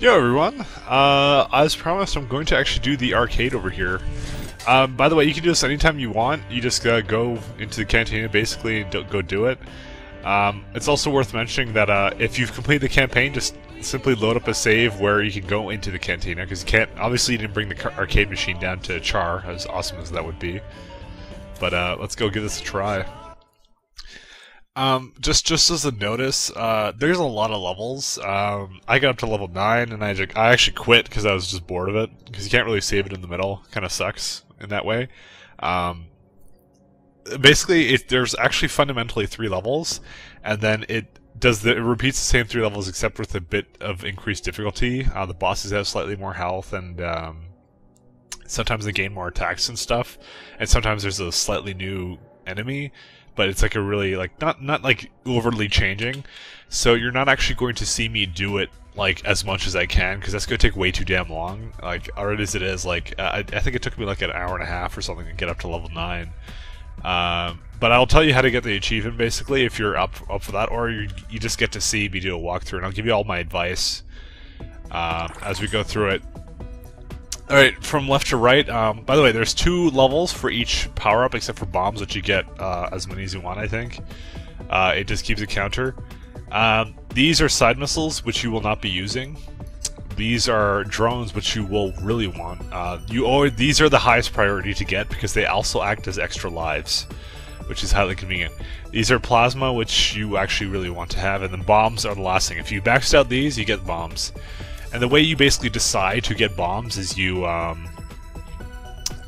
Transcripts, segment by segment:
Yo everyone! Uh, as promised, I'm going to actually do the arcade over here. Um, by the way, you can do this anytime you want. You just uh, go into the cantina basically and go do it. Um, it's also worth mentioning that uh, if you've completed the campaign, just simply load up a save where you can go into the cantina because you can't. Obviously, you didn't bring the arcade machine down to Char, as awesome as that would be. But uh, let's go give this a try. Um, just just as a notice, uh, there's a lot of levels. Um, I got up to level nine, and I just, I actually quit because I was just bored of it. Because you can't really save it in the middle. Kind of sucks in that way. Um, basically, it, there's actually fundamentally three levels, and then it does the it repeats the same three levels except with a bit of increased difficulty. Uh, the bosses have slightly more health, and um, sometimes they gain more attacks and stuff. And sometimes there's a slightly new enemy but it's like a really like not not like overly changing. So you're not actually going to see me do it like as much as I can because that's going to take way too damn long. Like already as it is, like I, I think it took me like an hour and a half or something to get up to level nine. Um, but I'll tell you how to get the achievement basically if you're up up for that, or you, you just get to see me do a walkthrough, and I'll give you all my advice uh, as we go through it. Alright, from left to right, um, by the way, there's two levels for each power-up except for bombs, which you get uh, as many as you want, I think. Uh, it just keeps a counter. Um, these are side missiles, which you will not be using. These are drones, which you will really want. Uh, you always, These are the highest priority to get because they also act as extra lives, which is highly convenient. These are plasma, which you actually really want to have, and then bombs are the last thing. If you maxed out these, you get bombs. And the way you basically decide to get bombs is you um,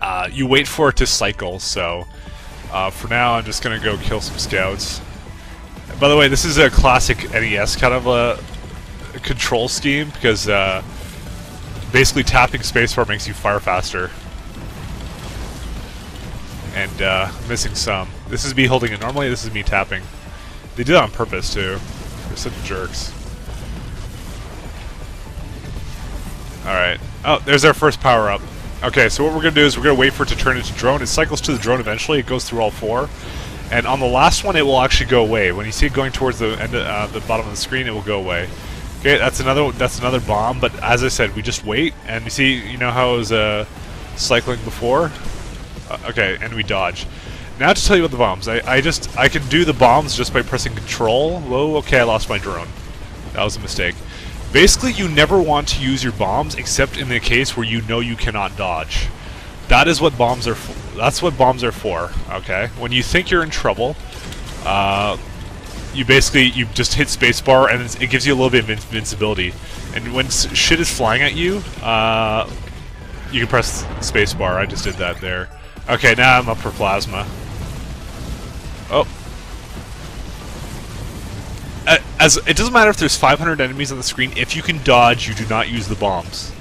uh, you wait for it to cycle. So uh, for now, I'm just gonna go kill some scouts. By the way, this is a classic NES kind of a, control scheme because uh, basically tapping spacebar makes you fire faster. And uh, missing some. This is me holding it normally. This is me tapping. They did it on purpose too. They're such jerks. Alright. Oh, there's our first power-up. Okay, so what we're going to do is we're going to wait for it to turn into drone. It cycles to the drone eventually. It goes through all four. And on the last one, it will actually go away. When you see it going towards the end, of, uh, the bottom of the screen, it will go away. Okay, that's another that's another bomb. But as I said, we just wait, and you see, you know how it was uh, cycling before. Uh, okay, and we dodge. Now to tell you about the bombs, I, I just I can do the bombs just by pressing Control. Whoa, okay, I lost my drone. That was a mistake. Basically, you never want to use your bombs except in the case where you know you cannot dodge. That is what bombs are for. That's what bombs are for, okay? When you think you're in trouble, uh, you basically, you just hit spacebar and it gives you a little bit of invincibility. And when shit is flying at you, uh, you can press spacebar. I just did that there. Okay, now I'm up for plasma. Oh, as it doesn't matter if there's 500 enemies on the screen. If you can dodge, you do not use the bombs.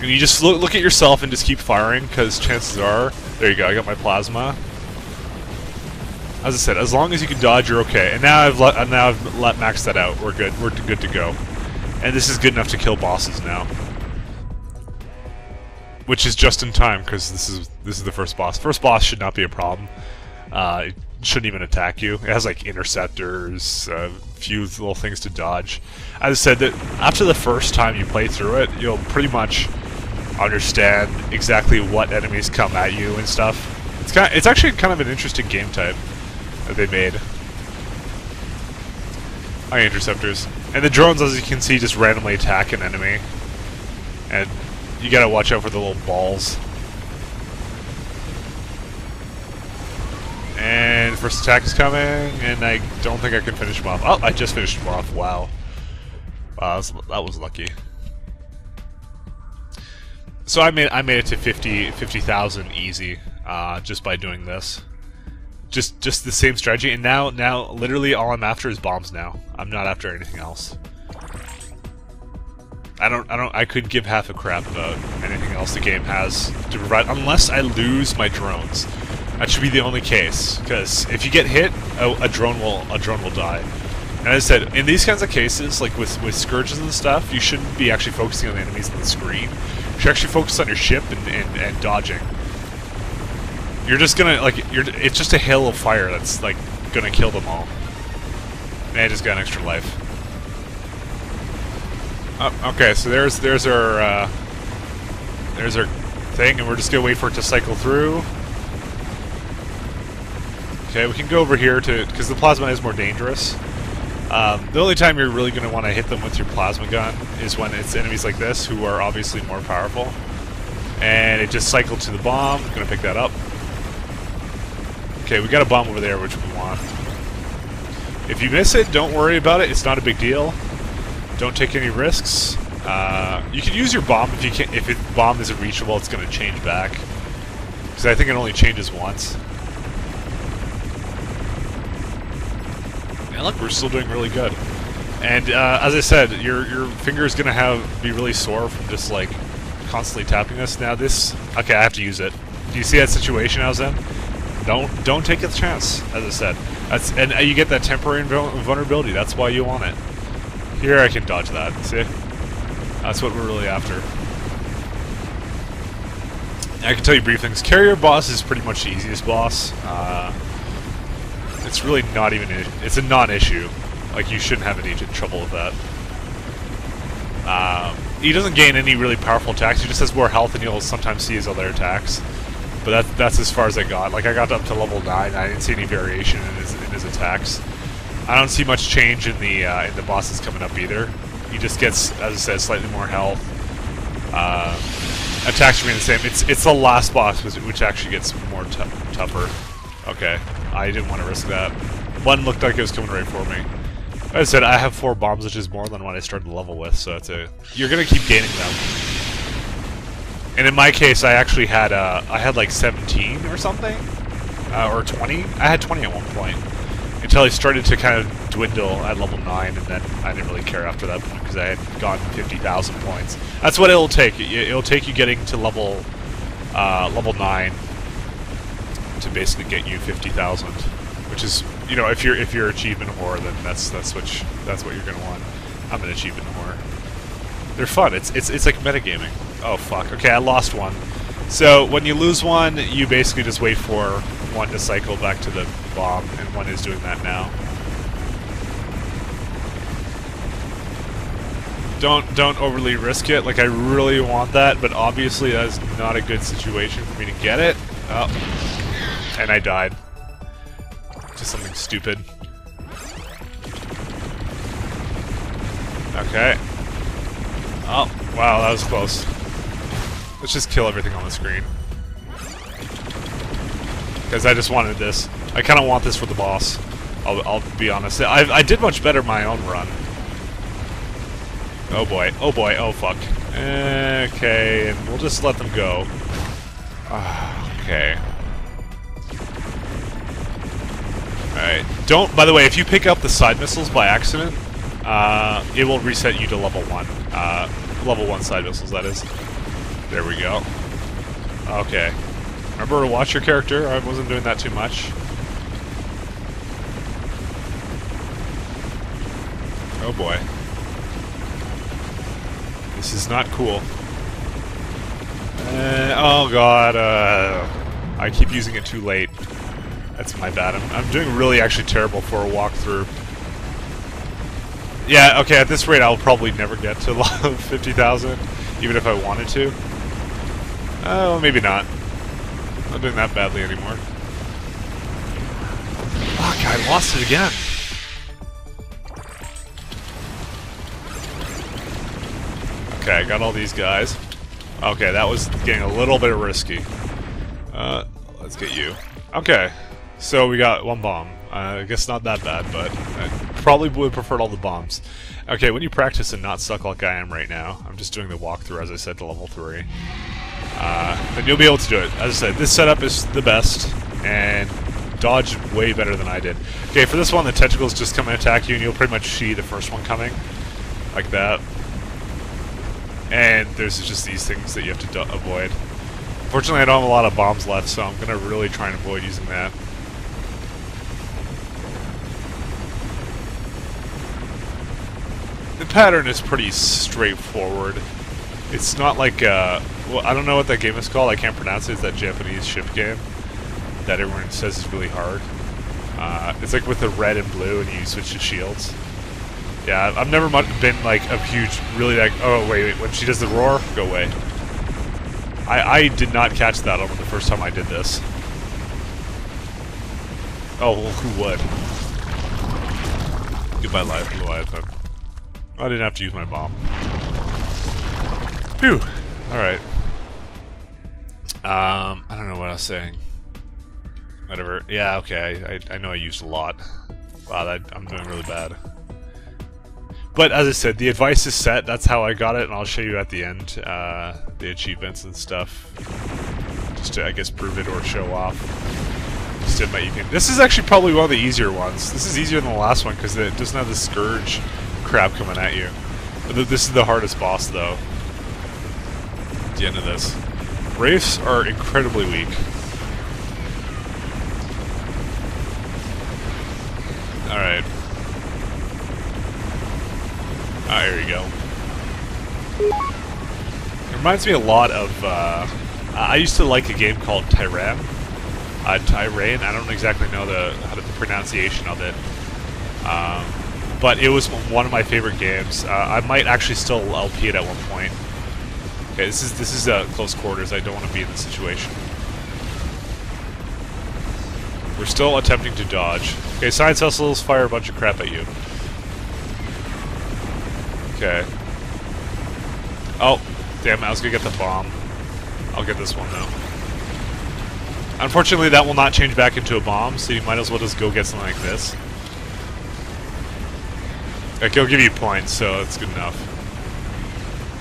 And you just look, look at yourself and just keep firing, because chances are... There you go, I got my plasma. As I said, as long as you can dodge, you're okay. And now I've let, now I've let max that out. We're good. We're good to go. And this is good enough to kill bosses now. Which is just in time, because this is this is the first boss. First boss should not be a problem. Uh, shouldn't even attack you. It has like interceptors, a few little things to dodge. As I said, that after the first time you play through it, you'll pretty much understand exactly what enemies come at you and stuff. It's kind of, it's actually kind of an interesting game type that they made. High interceptors. And the drones, as you can see, just randomly attack an enemy. And you gotta watch out for the little balls. And first attack is coming, and I don't think I can finish him off. Oh, I just finished him off. Wow. Wow, that was, that was lucky. So I made I made it to 50 50,000 easy uh, just by doing this. Just just the same strategy, and now now literally all I'm after is bombs. Now I'm not after anything else. I don't I don't I could give half a crap about anything else the game has to provide unless I lose my drones. That should be the only case, because if you get hit, a, a, drone will a drone will die. And as I said, in these kinds of cases, like with with scourges and stuff, you shouldn't be actually focusing on the enemies on the screen. You should actually focus on your ship and, and, and dodging. You're just gonna like you're. It's just a hail of fire that's like gonna kill them all. And I just got an extra life. Uh, okay, so there's there's our uh, there's our thing, and we're just gonna wait for it to cycle through. Okay, we can go over here to because the plasma is more dangerous. Um, the only time you're really going to want to hit them with your plasma gun is when it's enemies like this who are obviously more powerful. And it just cycled to the bomb. To pick that up. Okay, we got a bomb over there which we want. If you miss it, don't worry about it. It's not a big deal. Don't take any risks. Uh, you can use your bomb if you can. If it bomb isn't reachable, it's going to change back. Because I think it only changes once. And look, we're still doing really good. And uh, as I said, your your finger is gonna have be really sore from just like constantly tapping this. Now this, okay, I have to use it. Do you see that situation I was in? Don't don't take a chance. As I said, that's and uh, you get that temporary vulnerability. That's why you want it. Here I can dodge that. See, that's what we're really after. I can tell you brief things. Carrier boss is pretty much the easiest boss. Uh, it's really not even it's a non-issue. Like you shouldn't have any trouble with that. Um, he doesn't gain any really powerful attacks. He just has more health, and you'll sometimes see his other attacks. But that, that's as far as I got. Like I got up to level nine. I didn't see any variation in his, in his attacks. I don't see much change in the uh, in the bosses coming up either. He just gets, as I said, slightly more health. Uh, attacks remain the same. It's it's the last boss which actually gets more tougher. Okay. I didn't want to risk that. One looked like it was coming right for me. Like I said, I have four bombs, which is more than what I started the level with, so it's a... You're gonna keep gaining them. And in my case, I actually had, uh, I had like 17 or something? Uh, or 20? I had 20 at one point. Until I started to kind of dwindle at level 9, and then I didn't really care after that point, because I had gotten 50,000 points. That's what it'll take. It'll take you getting to level, uh, level 9 to basically get you 50,000, which is, you know, if you're if you're achievement whore, then that's that's you, that's what you're gonna want. I'm an achievement whore. They're fun. It's it's it's like metagaming. Oh fuck. Okay, I lost one. So when you lose one, you basically just wait for one to cycle back to the bomb, and one is doing that now. Don't don't overly risk it. Like I really want that, but obviously that's not a good situation for me to get it. Oh. And I died. To something stupid. Okay. Oh, wow, that was close. Let's just kill everything on the screen. Because I just wanted this. I kind of want this for the boss. I'll, I'll be honest. I, I did much better my own run. Oh boy. Oh boy. Oh fuck. Okay, and we'll just let them go. Uh, okay. Alright. Don't, by the way, if you pick up the side missiles by accident, uh, it will reset you to level 1. Uh, level 1 side missiles, that is. There we go. Okay. Remember to watch your character, I wasn't doing that too much. Oh boy. This is not cool. Uh, oh god, uh, I keep using it too late. That's my bad. I'm, I'm doing really actually terrible for a walkthrough. Yeah, okay, at this rate I'll probably never get to 50,000, even if I wanted to. Oh, maybe not. I'm not doing that badly anymore. Fuck, I lost it again. Okay, I got all these guys. Okay, that was getting a little bit risky. Uh, let's get you. Okay, so we got one bomb. Uh, I guess not that bad, but I probably would have preferred all the bombs. Okay, when you practice and not suck like I am right now, I'm just doing the walkthrough as I said to level 3, uh, then you'll be able to do it. As I said, this setup is the best, and dodge way better than I did. Okay, for this one, the tentacles just come and attack you, and you'll pretty much see the first one coming, like that. And there's just these things that you have to avoid. Fortunately, I don't have a lot of bombs left, so I'm going to really try and avoid using that. The pattern is pretty straightforward. It's not like, uh, well, I don't know what that game is called, I can't pronounce it, it's that Japanese ship game that everyone says is really hard. Uh, it's like with the red and blue and you switch to shields. Yeah, I've never been like a huge, really like. Oh wait, wait, when she does the roar, go away. I I did not catch that on the first time I did this. Oh, well, who would? Goodbye, life, Leviathan. I didn't have to use my bomb. Phew. All right. Um, I don't know what I was saying. Whatever. Yeah, okay. I, I know I used a lot. Wow, that, I'm doing really bad. But as I said, the advice is set. That's how I got it, and I'll show you at the end uh, the achievements and stuff. Just to, I guess, prove it or show off. Just to you can. This is actually probably one of the easier ones. This is easier than the last one because it doesn't have the scourge crap coming at you. This is the hardest boss, though. At the end of this. Wraiths are incredibly weak. Alright. Ah, here you go. It reminds me a lot of, uh, I used to like a game called Tyrian. Uh, Tyrian, I don't exactly know the, how the pronunciation of it. Um, but it was one of my favorite games. Uh, I might actually still LP it at one point. Okay, this is this is uh, close quarters. I don't want to be in this situation. We're still attempting to dodge. Okay, science vessels fire a bunch of crap at you. Okay. Oh, damn I was gonna get the bomb. I'll get this one though. Unfortunately, that will not change back into a bomb, so you might as well just go get something like this. Like, it'll give you points, so it's good enough.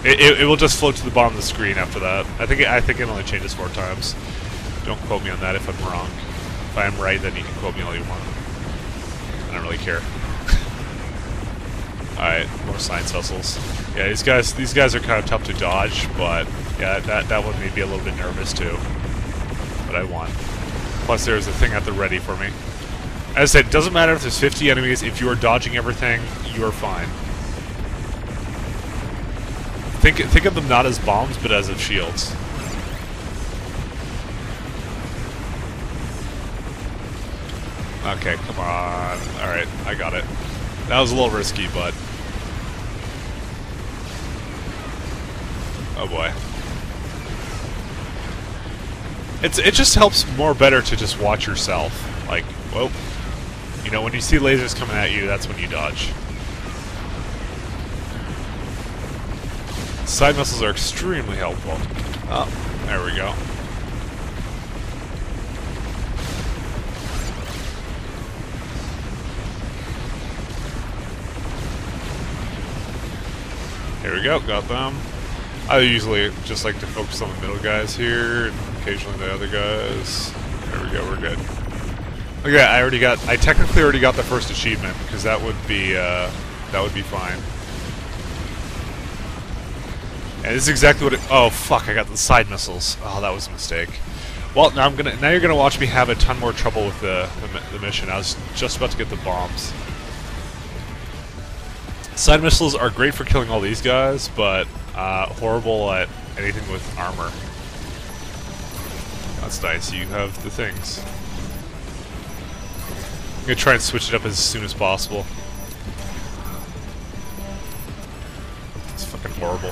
It, it, it, will just float to the bottom of the screen after that. I think it, I think it only changes four times. Don't quote me on that if I'm wrong. If I am right, then you can quote me all you want. I don't really care. Alright, more science vessels. Yeah, these guys these guys are kind of tough to dodge, but yeah, that, that one made me a little bit nervous too. But I won. Plus there's a thing at the ready for me. As I said, it doesn't matter if there's 50 enemies, if you are dodging everything, you are fine. Think, think of them not as bombs, but as of shields. Okay, come on. Alright, I got it. That was a little risky, but... Oh boy. It's, it just helps more better to just watch yourself. Like, whoa. You know, when you see lasers coming at you, that's when you dodge. Side missiles are extremely helpful. Oh, there we go. Here we go, got them. I usually just like to focus on the middle guys here, and occasionally the other guys. There we go, we're good. Okay, I already got, I technically already got the first achievement, because that would be, uh, that would be fine. And this is exactly what it, oh fuck, I got the side missiles. Oh, that was a mistake. Well, now I'm gonna, now you're gonna watch me have a ton more trouble with the, the, the mission. I was just about to get the bombs. Side missiles are great for killing all these guys, but uh, horrible at anything with armor. That's nice, you have the things. I'm gonna try and switch it up as soon as possible. It's fucking horrible.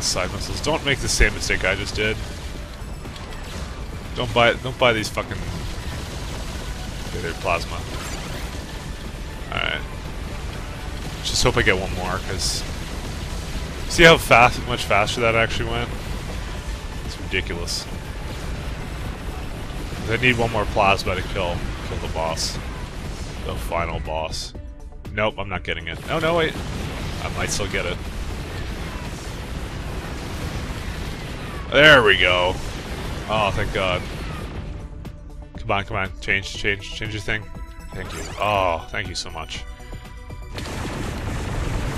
Side missiles. Don't make the same mistake I just did. Don't buy don't buy these fucking okay, they're plasma. Alright. Just hope I get one more, because... See how fast, much faster that actually went? It's ridiculous. I need one more plasma to kill, kill the boss. The final boss. Nope, I'm not getting it. Oh, no, wait. I might still get it. There we go. Oh, thank God. Come on, come on. Change, change, change your thing. Thank you. Oh, thank you so much.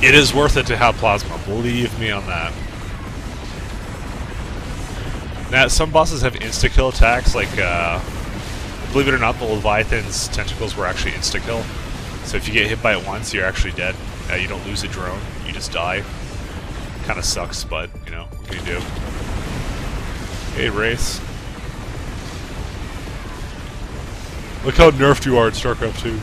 It is worth it to have plasma. Believe me on that. Now, some bosses have insta-kill attacks, like, uh, believe it or not, the Leviathan's tentacles were actually insta-kill. So if you get hit by it once, you're actually dead. Uh, you don't lose a drone, you just die. Kind of sucks, but, you know, what can you do? Hey, wraith. Look how nerfed you are in StarCraft 2.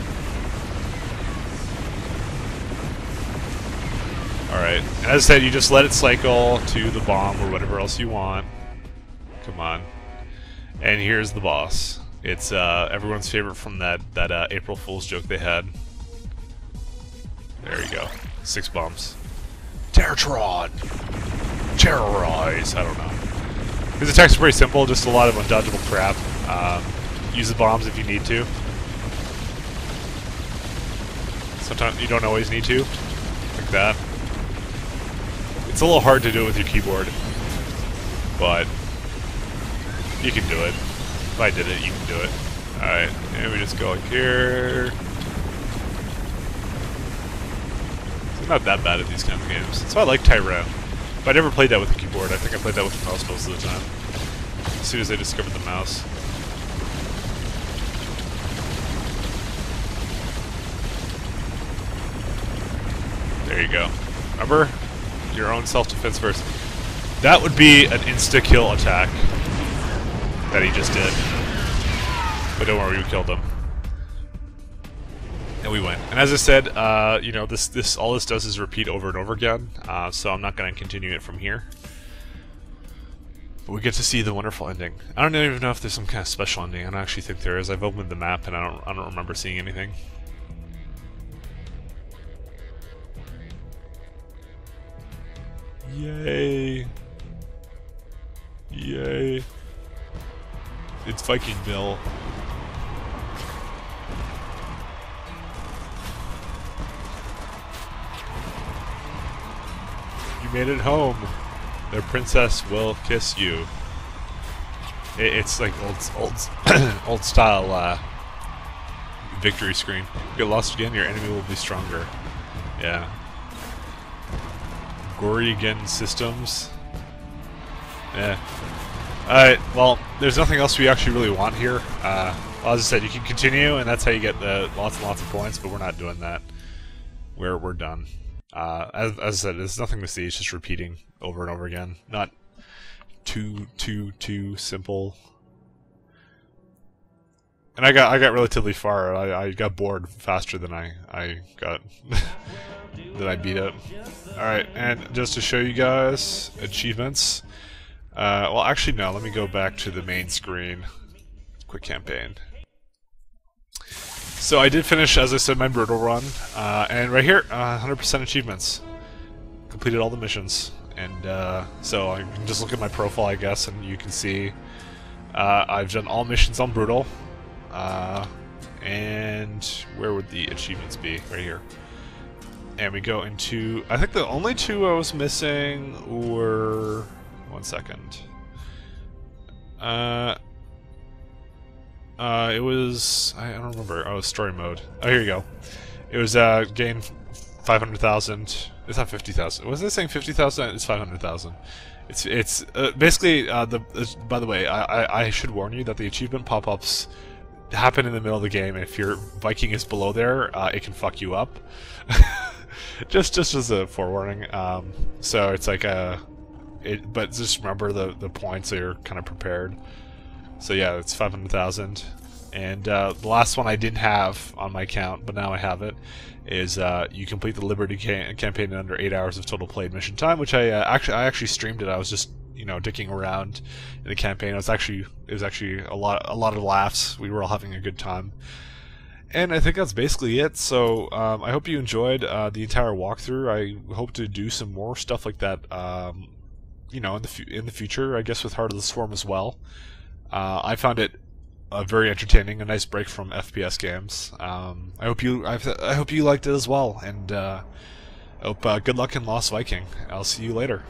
Alright. As I said, you just let it cycle to the bomb or whatever else you want. Come on. And here's the boss. It's uh, everyone's favorite from that, that uh, April Fool's joke they had. There you go. Six bombs. Terratron. Terrorize! I don't know. His attacks are pretty simple, just a lot of undodgeable crap. Um, use the bombs if you need to. Sometimes you don't always need to. Like that. It's a little hard to do it with your keyboard. But you can do it. If I did it, you can do it. Alright, and we just go like here. It's not that bad at these kind of games. So I like Tyrone. But I never played that with a keyboard. I think I played that with the mouse most of the time. As soon as I discovered the mouse. There you go. Remember? Your own self-defense first. That would be an insta-kill attack that he just did. But don't worry, we killed him. And we win. And as I said, uh, you know, this this all this does is repeat over and over again. Uh, so I'm not going to continue it from here. But we get to see the wonderful ending. I don't even know if there's some kind of special ending. I don't actually think there is. I've opened the map and I don't I don't remember seeing anything. Yay. Yay. It's Viking Bill. Made it home. The princess will kiss you. It, it's like old, old, old style uh, victory screen. Get lost again, your enemy will be stronger. Yeah. Gorrigan Systems. Yeah. Alright, well, there's nothing else we actually really want here. Uh, as I said, you can continue, and that's how you get the lots and lots of points, but we're not doing that. We're, we're done. Uh, as, as I said, there's nothing to see, it's just repeating over and over again. Not too, too, too simple. And I got I got relatively far. I, I got bored faster than I, I got than I beat it. Alright, and just to show you guys achievements. Uh, well, actually, no. Let me go back to the main screen. Quick campaign. So I did finish, as I said, my brutal run, uh, and right here, 100% uh, achievements. Completed all the missions, and uh, so I can just look at my profile, I guess, and you can see uh, I've done all missions on brutal. And where would the achievements be? Right here and we go into... I think the only two I was missing were... One second. Uh... Uh, it was... I don't remember. Oh, story mode. Oh, here you go. It was, uh, gain 500,000. It's not 50,000. Was it saying 50,000? It's 500,000. It's, it's, uh, basically, uh, the, uh, by the way, I, I, I should warn you that the achievement pop-ups happen in the middle of the game. If your Viking is below there, uh, it can fuck you up. just just as a forewarning. Um, so it's like a, it, but just remember the the points so you're kind of prepared. So yeah, it's five hundred thousand. And uh, the last one I didn't have on my account, but now I have it, is uh, you complete the Liberty ca campaign in under eight hours of total played mission time, which I uh, actually I actually streamed it. I was just you know dicking around in the campaign. It was actually it was actually a lot a lot of laughs. We were all having a good time. And I think that's basically it. So um, I hope you enjoyed uh, the entire walkthrough. I hope to do some more stuff like that. Um, you know, in the in the future, I guess with Heart of the Swarm as well. Uh, I found it uh, very entertaining, a nice break from FPS games. Um, I hope you I, I, hope you liked it as well, and uh, hope uh, good luck in Lost Viking. I'll see you later.